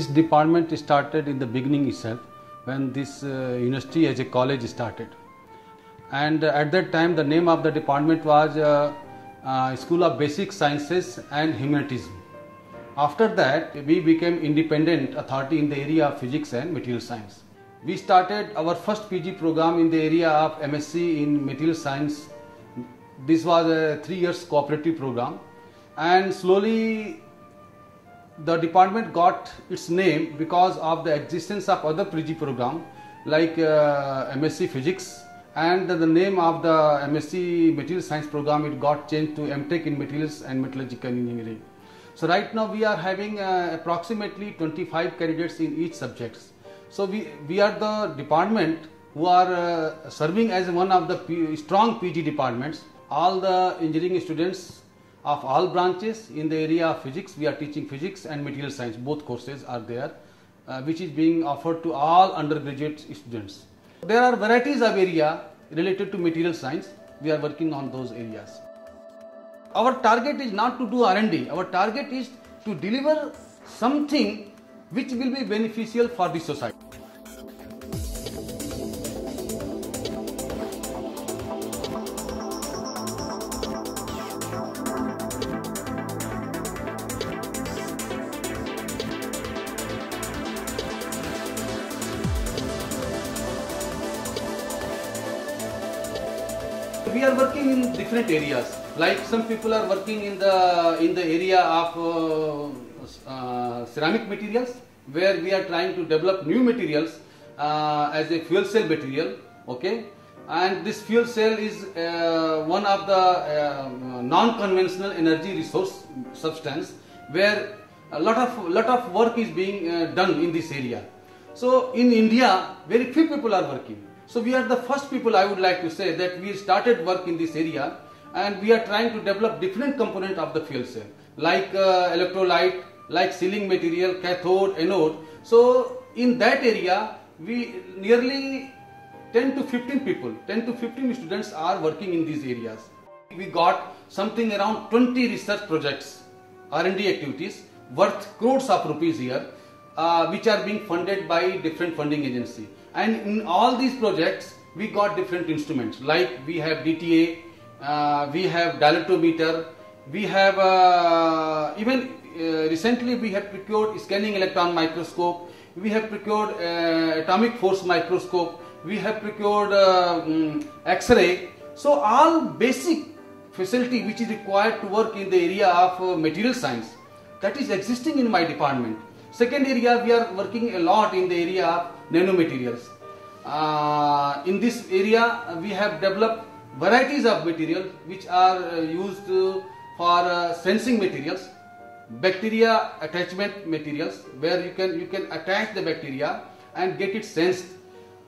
This department started in the beginning itself when this uh, university as a college started. And uh, at that time, the name of the department was uh, uh, School of Basic Sciences and Humanities. After that, we became independent authority in the area of physics and material science. We started our first PG program in the area of MSc in material science. This was a three years cooperative program, and slowly the department got its name because of the existence of other PG program like uh, MSc Physics and the name of the MSc Material Science program it got changed to MTech in Materials and Metallurgical Engineering. So right now we are having uh, approximately 25 candidates in each subjects. So we, we are the department who are uh, serving as one of the P- strong PG departments. All the engineering students of all branches in the area of physics, we are teaching physics and material science. Both courses are there, uh, which is being offered to all undergraduate students. There are varieties of area related to material science. We are working on those areas. Our target is not to do R&D. Our target is to deliver something which will be beneficial for the society. We are working in different areas. Like some people are working in the in the area of uh, uh, ceramic materials where we are trying to develop new materials uh, as a fuel cell material okay? And this fuel cell is uh, one of the uh, non-conventional energy resource substance where a lot of lot of work is being uh, done in this area. So in india very few people are working so we are the first people I would like to say that we started work in this area and we are trying to develop different component of the fuel cell like uh, electrolyte, like sealing material, cathode, anode. So in that area we nearly 10 to 15 people, 10 to 15 students are working in these areas. We got something around 20 research projects, R&D activities worth crores of rupees here uh, which are being funded by different funding agency and in all these projects we got different instruments like we have DTA, uh, we have dilatometer, we have uh, even uh, recently we have procured scanning electron microscope, we have procured uh, atomic force microscope, we have procured uh, mm, X-ray. So all basic facility which is required to work in the area of uh, material science that is existing in my department. Second area we are working a lot in the area of nanomaterials. Uh, in this area we have developed varieties of materials which are uh, used for uh, sensing materials, bacteria attachment materials where you can you can attach the bacteria and get it sensed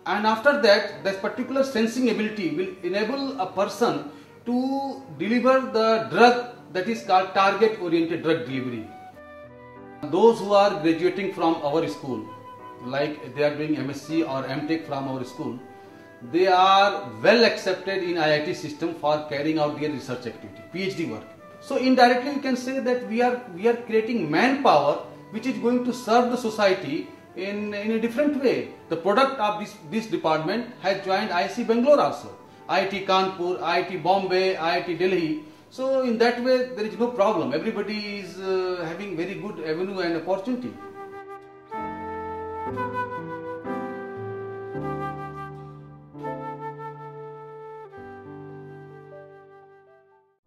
and after that this particular sensing ability will enable a person to deliver the drug that is called target oriented drug delivery those who are graduating from our school like they are doing msc or mtech from our school they are well accepted in iit system for carrying out their research activity phd work so indirectly you can say that we are we are creating manpower which is going to serve the society in, in a different way. The product of this, this department has joined IISc Bangalore also. IIT Kanpur, IIT Bombay, IIT Delhi. So in that way there is no problem. Everybody is uh, having very good avenue and opportunity.